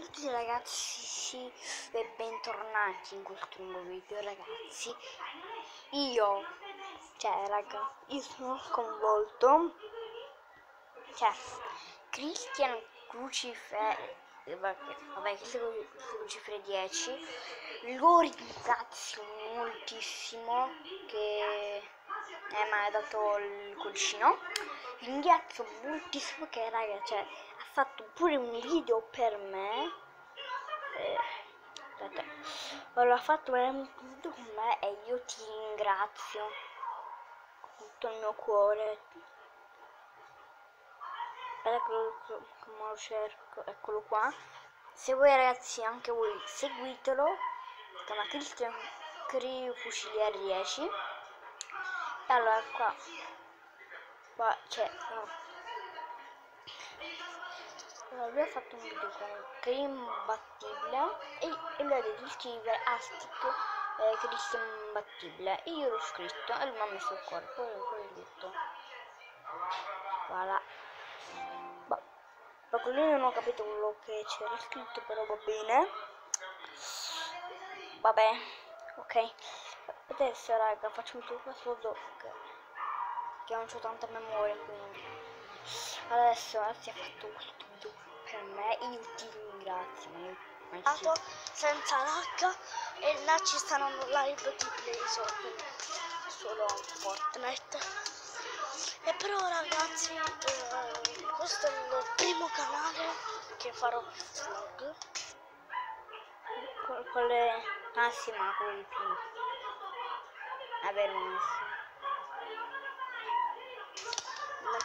tutti ragazzi e bentornati in questo nuovo video ragazzi. Io cioè raga io sono sconvolto. Cioè Christian Crucife vabbè Christian Crucife 10 lo ringrazio moltissimo che eh, mi ha dato il colcino ringrazio moltissimo che raga cioè fatto pure un video per me. Eh, aspetta, fatto un video con me e io ti ringrazio con tutto il mio cuore. Aspetta come lo cerco eccolo qua. Se voi ragazzi anche voi seguitelo. Si chiama Christian Crew Fuciliere 10 e allora qua qua c'è no lui ha fatto un video con Cream Battibile e, e lui ha detto di scrivere Astic eh, Christian Battibile e io l'ho scritto e lui mi ha messo il cuore. Poi, poi ho detto voilà. Boh. Dopo lui non ho capito quello che c'era scritto però va bene. Vabbè ok. Adesso raga faccio un password che, che non ho tanta memoria quindi. Adesso si è fatto questo video per me io ti ringrazio ma senza l'H e là ci stanno live di play solo, solo Fortnite. E però ragazzi eh, questo è il primo canale che farò vlog. Con le ah sì ma quello di prima averlo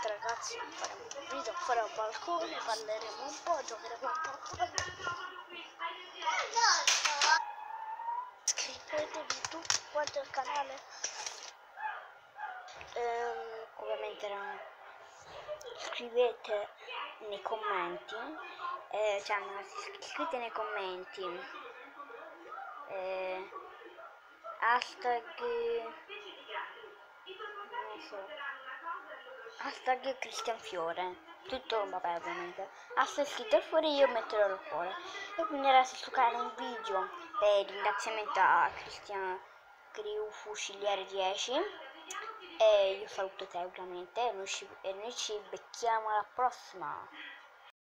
mentre ragazzi faremo un video fuori al balcone parleremo un po' giocheremo un po' iscrivetevi tutti quanti al canale ehm, ovviamente no. scrivete nei commenti eh, cioè scrivete nei commenti eh, hashtag non so hashtag Cristian Fiore. Tutto vabbè ovviamente. Hashtag scritto fuori io metterò il cuore. E quindi adesso giocare un video per ringraziamento a Cristian Crew Fuciliere 10 e io saluto te ovviamente. E noi ci, e noi ci becchiamo alla prossima